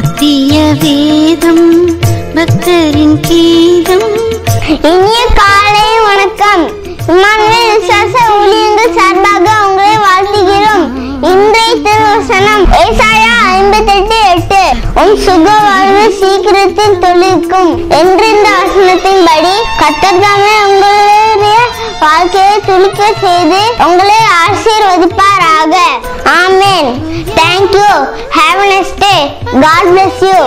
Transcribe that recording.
சத்திய வேதம் பக்தரின் கீதம். இனிய காலை வணக்கம். இம்மானுவேல் விசுவாச ஊழியங்கள் சார்பாக உங்களை வாழ்த்துகிறோம். இன்றைய திருவசனம் ஏசாயா ஐம்பத்தெட்டு எட்டு. உன் சுக வாழ்வு சீக்கிரத்தில் தொழிற்கும் என்றிருந்த இந்த வசனத்தின்படி கத்தர் உங்களுடைய வாழ்க்கையை துளிக்க செய்து உங்களை ஆசீர்வதிப்பாராக. Amen. Thank you Have a nice day. God bless you.